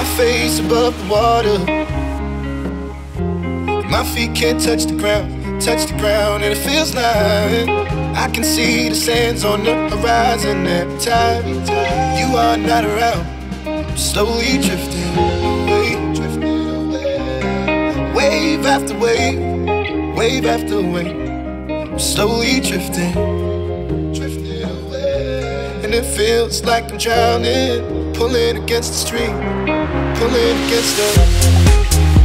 My face above the water. My feet can't touch the ground, touch the ground, and it feels like I can see the sands on the horizon every time you are not around. I'm slowly drifting away, drifting away. Wave after wave, wave after wave. I'm slowly drifting, drifting. And it feels like I'm drowning, pulling against the stream, pulling against the